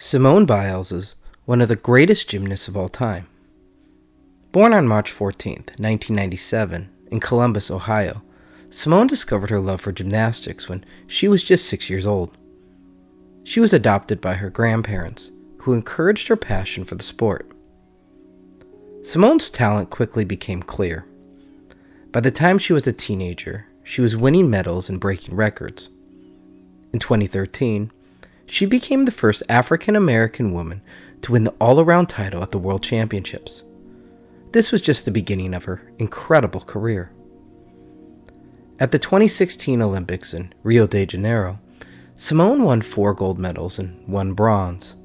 Simone Biles is one of the greatest gymnasts of all time. Born on March 14, 1997, in Columbus, Ohio, Simone discovered her love for gymnastics when she was just six years old. She was adopted by her grandparents, who encouraged her passion for the sport. Simone's talent quickly became clear. By the time she was a teenager, she was winning medals and breaking records. In 2013, she became the first African American woman to win the all around title at the World Championships. This was just the beginning of her incredible career. At the 2016 Olympics in Rio de Janeiro, Simone won four gold medals and one bronze.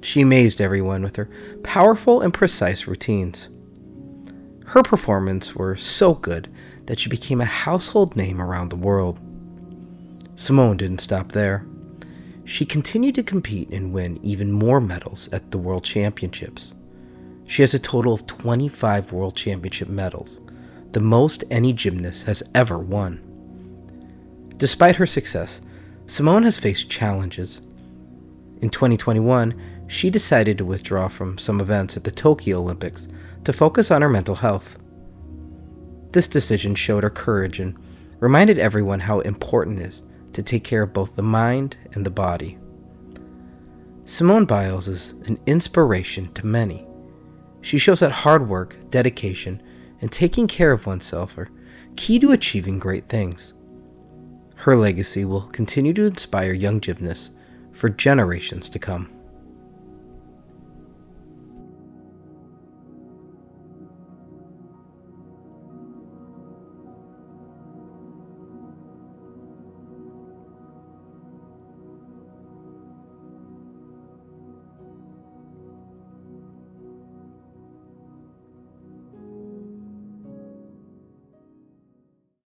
She amazed everyone with her powerful and precise routines. Her performances were so good that she became a household name around the world. Simone didn't stop there. She continued to compete and win even more medals at the World Championships. She has a total of 25 World Championship medals, the most any gymnast has ever won. Despite her success, Simone has faced challenges. In 2021, she decided to withdraw from some events at the Tokyo Olympics to focus on her mental health. This decision showed her courage and reminded everyone how important it is to take care of both the mind and the body. Simone Biles is an inspiration to many. She shows that hard work, dedication, and taking care of oneself are key to achieving great things. Her legacy will continue to inspire young gymnasts for generations to come.